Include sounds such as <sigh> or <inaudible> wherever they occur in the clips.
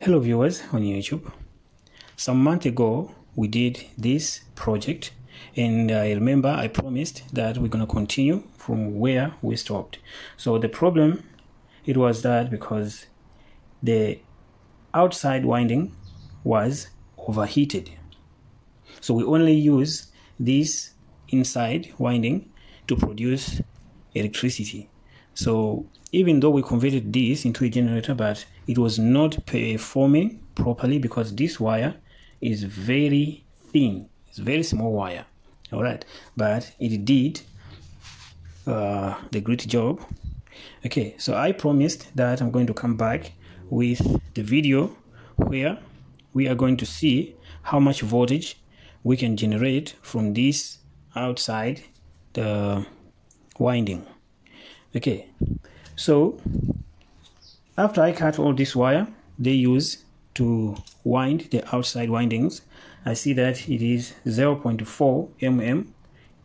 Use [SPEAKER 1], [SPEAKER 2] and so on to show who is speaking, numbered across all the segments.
[SPEAKER 1] Hello viewers on YouTube. Some month ago we did this project and I remember I promised that we're going to continue from where we stopped. So the problem it was that because the outside winding was overheated. So we only use this inside winding to produce electricity. So even though we converted this into a generator, but it was not performing properly because this wire is very thin. It's very small wire. All right, but it did uh, the great job. Okay, so I promised that I'm going to come back with the video where we are going to see how much voltage we can generate from this outside the winding okay. So after I cut all this wire they use to wind the outside windings. I see that it is 0.4 mm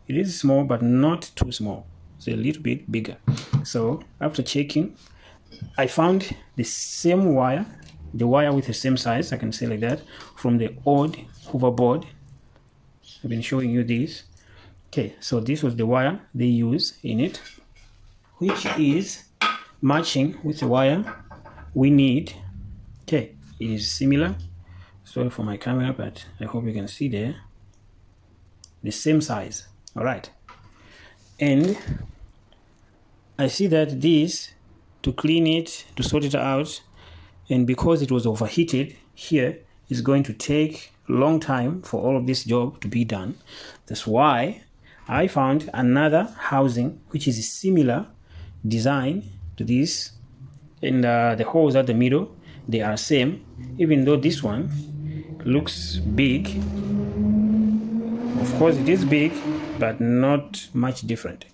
[SPEAKER 1] it is small but not too small. It's a little bit bigger. So after checking I found the same wire the wire with the same size I can say like that from the old hoverboard. I've been showing you this. Okay so this was the wire they use in it which is matching with the wire we need. Okay it is similar. Sorry for my camera but I hope you can see there. The same size. All right. And I see that this to clean it to sort it out and because it was overheated here is going to take a long time for all of this job to be done. That's why I found another housing which is similar design to this and uh, the holes at the middle they are same even though this one looks big. Of course it is big but not much different.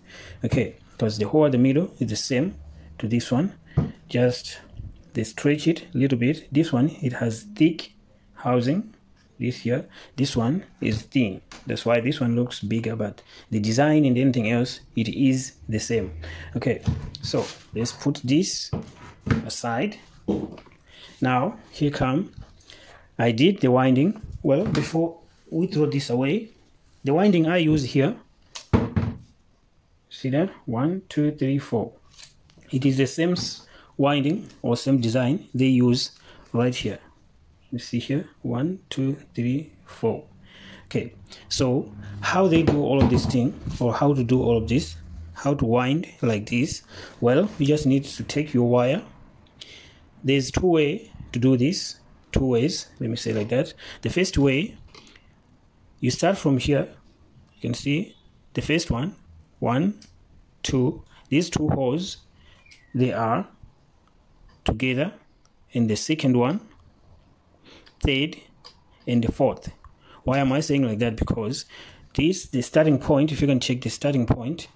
[SPEAKER 1] Okay because the hole at the middle is the same to this one. Just they stretch it a little bit. This one it has thick housing this here this one is thin. That's why this one looks bigger but the design and anything else it is the same. Okay so let's put this aside. Now here come i did the winding. Well before we throw this away the winding i use here see that? One two three four. It is the same winding or same design they use right here you see here? One two three four. Okay so how they do all of this thing or how to do all of this how to wind like this? Well you just need to take your wire. There's two way to do this. Two ways let me say like that. The first way you start from here. You can see the first one. One two. These two holes they are together. And the second one third and the fourth. Why am i saying like that? Because this the starting point if you can check the starting point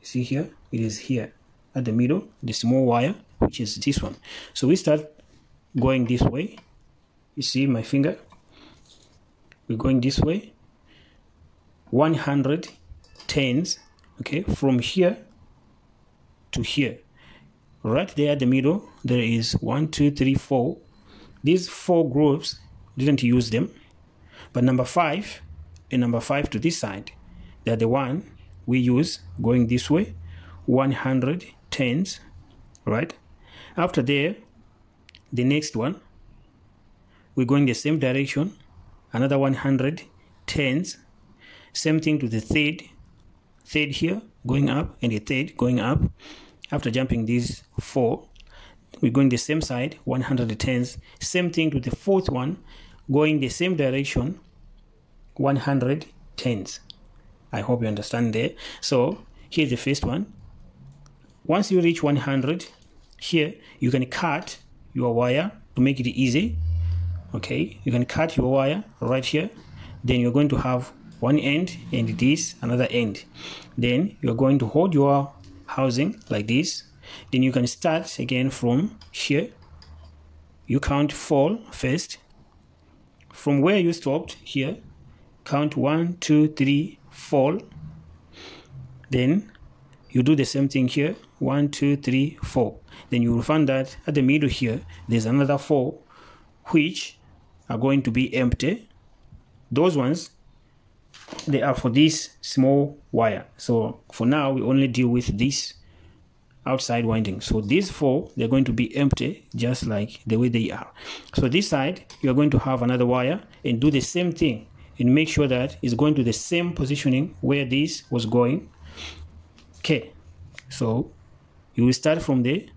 [SPEAKER 1] see here it is here at the middle the small wire which is this one. So we start going this way. You see my finger? We're going this way. 100 tens okay from here to here. Right there at the middle there is one two three four these four groups didn't use them but number five and number five to this side they're the one we use going this way 100 tens right? After there the next one we're going the same direction another 100 tens same thing to the third third here going up and the third going up. After jumping these four we're going the same side 110s same thing to the fourth one going the same direction 110s i hope you understand there. So here's the first one. Once you reach 100 here you can cut your wire to make it easy. Okay you can cut your wire right here. Then you're going to have one end and this another end. Then you're going to hold your housing like this then you can start again from here. You count fall first. From where you stopped here count one two three fall then you do the same thing here. One two three four. Then you will find that at the middle here there's another four which are going to be empty. Those ones they are for this small wire. So for now we only deal with this outside winding. So these four they're going to be empty just like the way they are. So this side you're going to have another wire and do the same thing and make sure that it's going to the same positioning where this was going. Okay. So you will start from the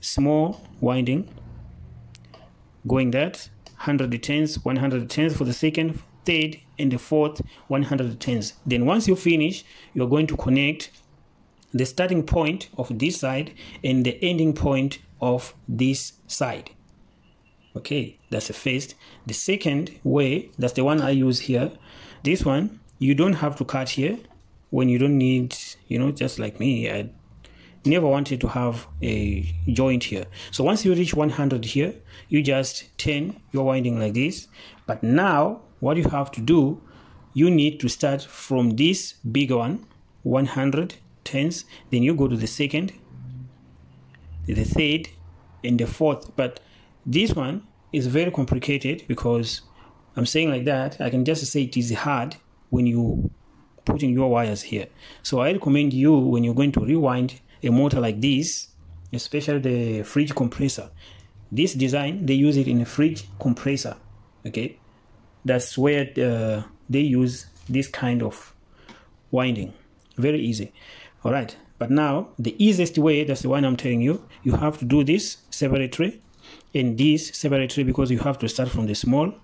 [SPEAKER 1] small winding going that 110s 110s for the second third and the fourth 110s then once you finish you're going to connect the starting point of this side and the ending point of this side. Okay that's the first. The second way that's the one i use here. This one you don't have to cut here when you don't need you know just like me i never wanted to have a joint here. So once you reach 100 here you just turn your winding like this. But now what you have to do you need to start from this bigger one 100 tens then you go to the second the third and the fourth. But this one is very complicated because i'm saying like that i can just say it is hard when you put in your wires here. So i recommend you when you're going to rewind a motor like this especially the fridge compressor this design they use it in a fridge compressor okay? That's where uh, they use this kind of winding. Very easy all right. But now the easiest way that's the one i'm telling you you have to do this separately and this separately because you have to start from the small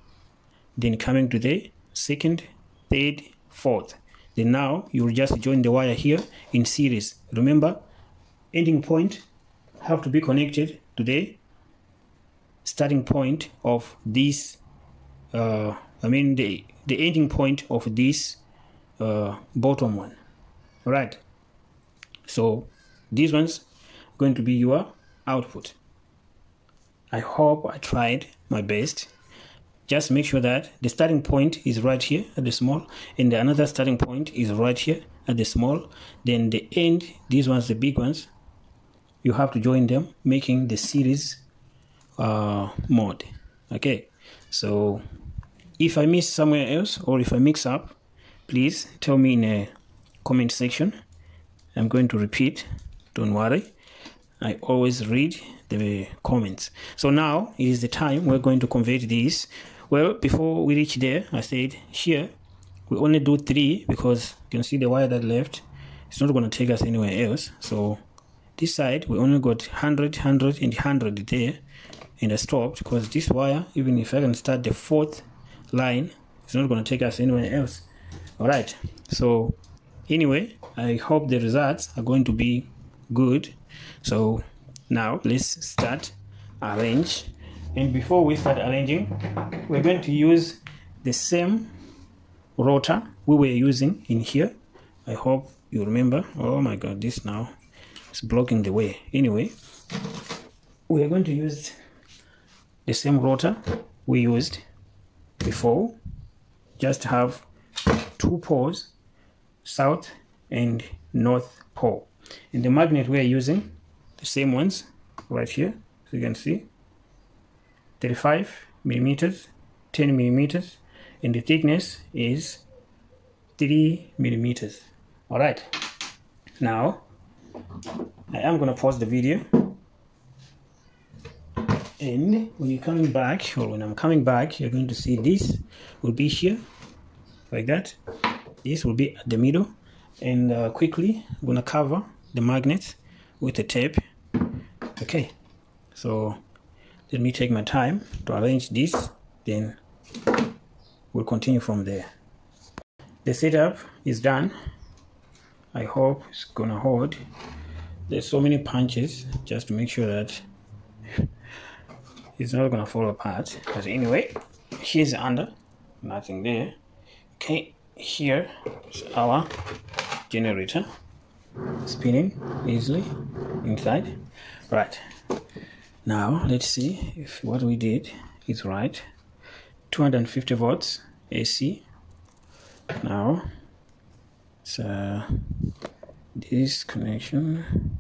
[SPEAKER 1] then coming to the second third fourth. Then now you'll just join the wire here in series. Remember ending point have to be connected to the starting point of this uh, I mean the the ending point of this uh, bottom one. All right so these ones going to be your output. I hope I tried my best. Just make sure that the starting point is right here at the small and the another starting point is right here at the small. Then the end these ones the big ones you have to join them making the series uh, mode. Okay so if I miss somewhere else or if I mix up please tell me in a comment section I'm going to repeat. Don't worry. I always read the comments. So now is the time we're going to convert these. Well before we reach there I said here we only do three because you can see the wire that left it's not going to take us anywhere else. So this side we only got 100 100 and 100 there. And I stopped because this wire even if I can start the fourth line it's not going to take us anywhere else. All right. So anyway I hope the results are going to be good. So now let's start arrange. And before we start arranging we're going to use the same rotor we were using in here. I hope you remember. Oh my god this now is blocking the way. Anyway we are going to use the same rotor we used before. Just have two poles south and north pole. And the magnet we are using the same ones right here so you can see 35 millimeters 10 millimeters and the thickness is 3 millimeters. All right. Now I am gonna pause the video. And when you're coming back or when I'm coming back you're going to see this will be here like that. This will be at the middle and uh, quickly I'm gonna cover the magnet with a tape. Okay so let me take my time to arrange this then we'll continue from there. The setup is done. I hope it's gonna hold. There's so many punches just to make sure that <laughs> it's not gonna fall apart. But anyway here's under. Nothing there. Okay here is our generator. Spinning easily inside. Right. Now let's see if what we did is right. 250 volts AC now so this connection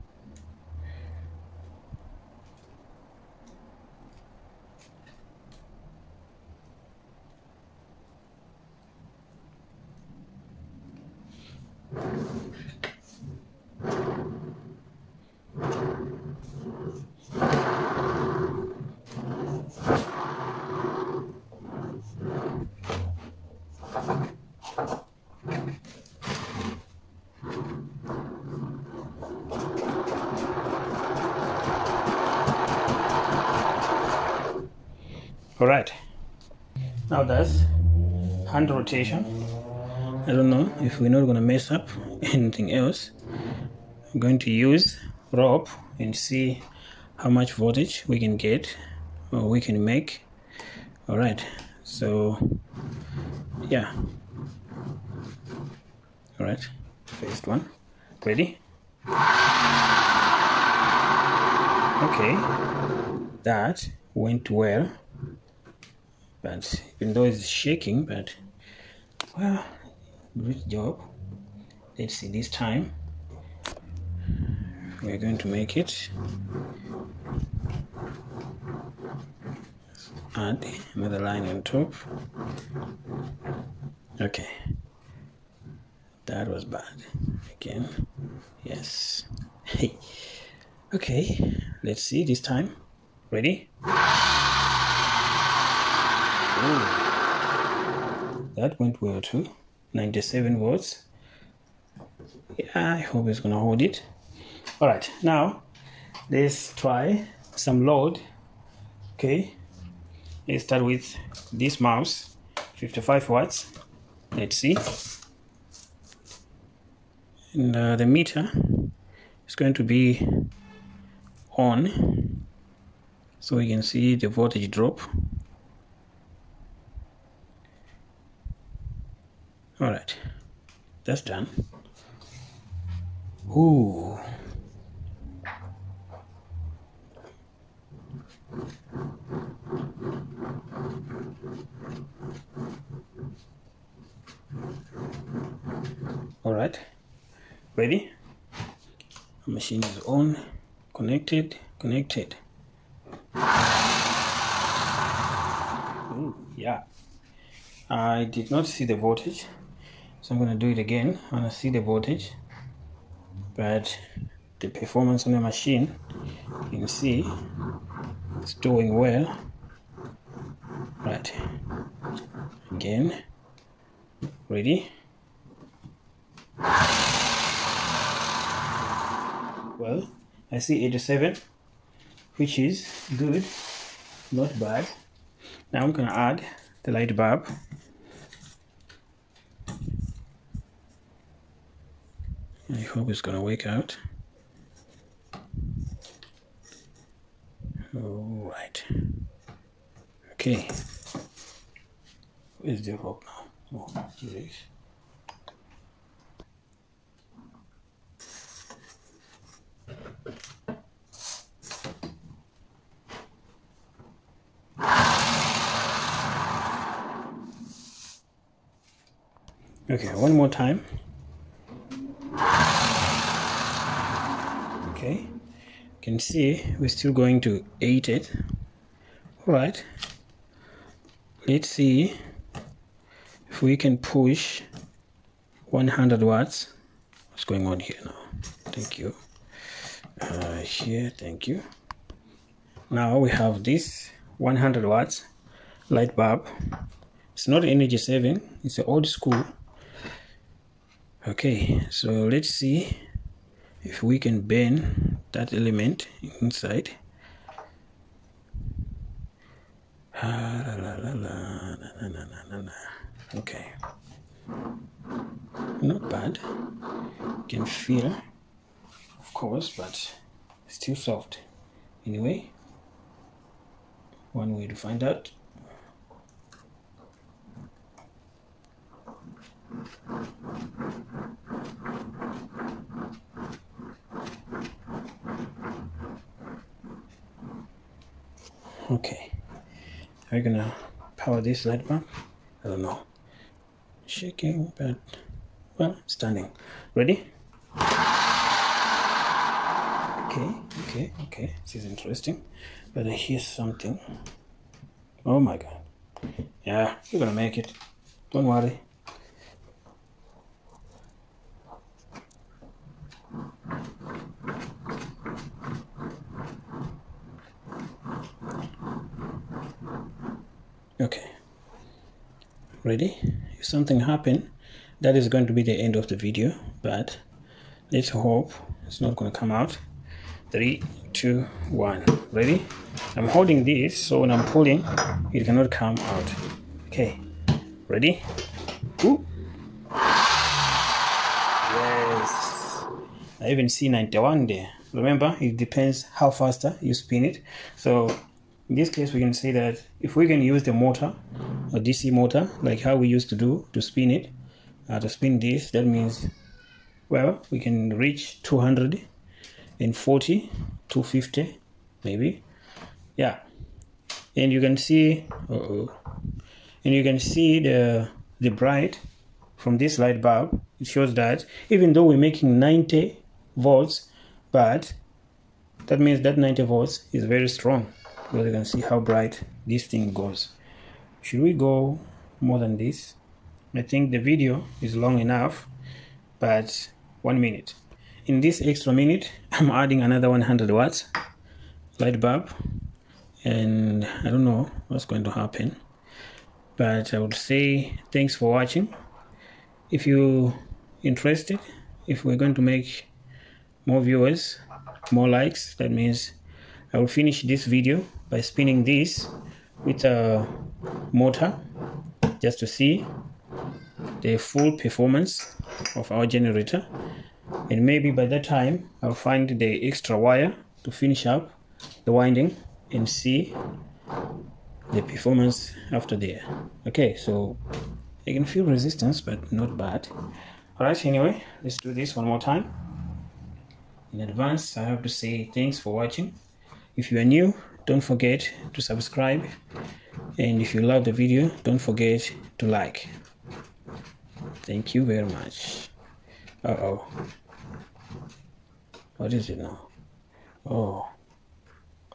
[SPEAKER 1] all right. Now that's hand rotation I don't know if we're not gonna mess up anything else. I'm going to use rope and see how much voltage we can get or we can make. All right so yeah. All right first one. Ready? Okay. That went well but even though it's shaking but well good job. Let's see this time we're going to make it. Add another line on top. Okay. That was bad. Again. Yes. Hey. Okay let's see this time. Ready? Ooh. That went well too. 97 volts. Yeah, I hope it's gonna hold it. All right, now let's try some load. Okay, let's start with this mouse, 55 watts. Let's see. And uh, the meter is going to be on so we can see the voltage drop all right. That's done. Ooh. all right. Ready? Machine is on. Connected. Connected. Ooh, yeah. I did not see the voltage so I'm going to do it again. And I see the voltage but the performance on the machine you can see it's doing well. Right. Again. Ready? Well I see 87 which is good not bad. Now I'm gonna add the light bulb I hope it's gonna wake out. All right. Okay. Where's the rope now? Oh, here it is. Okay, one more time. okay you can see we're still going to 8 it. All right. Let's see if we can push 100 watts. What's going on here now? Thank you. Uh, here thank you. Now we have this 100 watts light bulb. It's not energy saving. It's an old school. Okay so let's see if we can bend that element inside. Okay. Not bad. You can feel of course but still soft. Anyway one way to find out okay. Are we gonna power this light bulb? I don't know. Shaking but well standing ready? Okay okay okay. This is interesting but i hear something. Oh my god. Yeah we're gonna make it. Don't worry okay ready. If something happen that is going to be the end of the video but let's hope it's not going to come out. Three two one. Ready? I'm holding this so when i'm pulling it cannot come out. Okay. Ready? Ooh. yes. I even see 91 there. Remember it depends how faster uh, you spin it. So in this case we can say that if we can use the motor a dc motor like how we used to do to spin it. Uh, to spin this that means well we can reach 240 250 maybe. Yeah. And you can see uh -oh, and you can see the the bright from this light bulb. It shows that even though we're making 90 volts but that means that 90 volts is very strong. Because you can see how bright this thing goes should we go more than this? I think the video is long enough but one minute. In this extra minute i'm adding another 100 watts light bulb and i don't know what's going to happen but i would say thanks for watching. If you interested if we're going to make more viewers more likes that means i will finish this video by spinning this with a motor just to see the full performance of our generator. And maybe by that time I'll find the extra wire to finish up the winding and see the performance after there. Okay so I can feel resistance but not bad. Alright anyway let's do this one more time. In advance I have to say thanks for watching. If you are new don't forget to subscribe and if you love the video don't forget to like. Thank you very much. Uh-oh. What is it now? Oh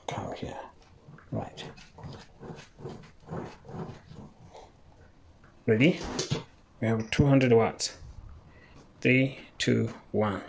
[SPEAKER 1] come here. Right. Ready? We have 200 watts. Three two one